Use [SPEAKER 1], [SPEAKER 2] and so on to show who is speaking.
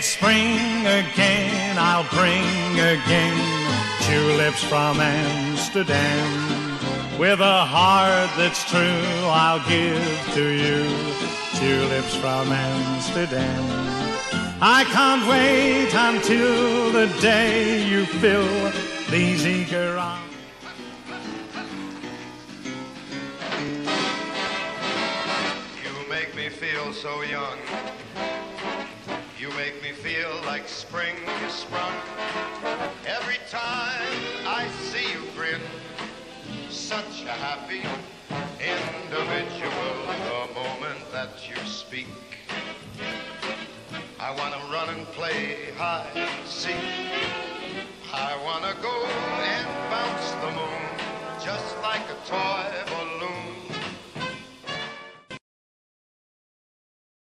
[SPEAKER 1] It's spring again, I'll bring again tulips from Amsterdam. With a heart that's true, I'll give to you tulips from Amsterdam. I can't wait until the day you fill these eager arms.
[SPEAKER 2] You make me feel so young. Make me feel like spring is sprung. Every time I see you grin, such a happy individual. The moment that you speak, I want to run and play hide and seek. I want to go and bounce the moon just like a toy boy